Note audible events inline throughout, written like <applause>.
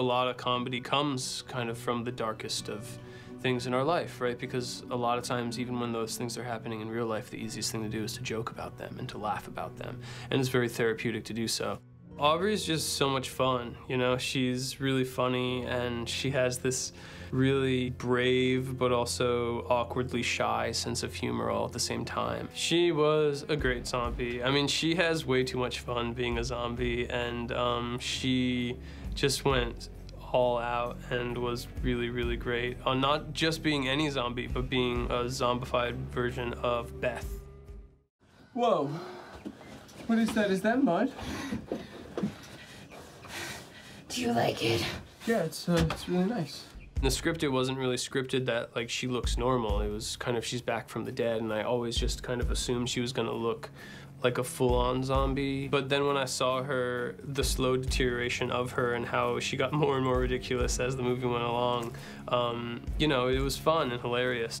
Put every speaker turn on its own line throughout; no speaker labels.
A lot of comedy comes kind of from the darkest of things in our life, right? Because a lot of times, even when those things are happening in real life, the easiest thing to do is to joke about them and to laugh about them. And it's very therapeutic to do so. Aubrey's just so much fun, you know? She's really funny and she has this really brave but also awkwardly shy sense of humor all at the same time. She was a great zombie. I mean, she has way too much fun being a zombie and um, she just went all out and was really, really great on not just being any zombie, but being a zombified version of Beth.
Whoa. What is that? Is that mud?
Do you like it?
Yeah, it's uh, it's really nice.
In the script, it wasn't really scripted that like she looks normal. It was kind of she's back from the dead, and I always just kind of assumed she was gonna look like a full-on zombie. But then when I saw her, the slow deterioration of her and how she got <laughs> more and more ridiculous as the movie went along, um, you know, it was fun and hilarious.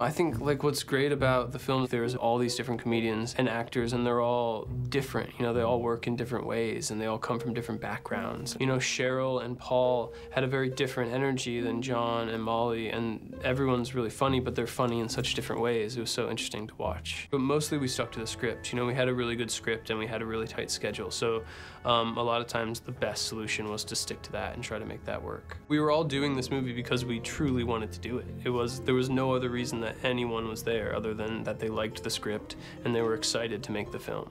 I think like what's great about the film, there's all these different comedians and actors and they're all different. You know, they all work in different ways and they all come from different backgrounds. You know, Cheryl and Paul had a very different energy than John and Molly and everyone's really funny, but they're funny in such different ways. It was so interesting to watch. But mostly we stuck to the script. You know, we had a really good script and we had a really tight schedule. So um, a lot of times the best solution was to stick to that and try to make that work. We were all doing this movie because we truly wanted to do it. It was, there was no other reason that anyone was there other than that they liked the script and they were excited to make the film.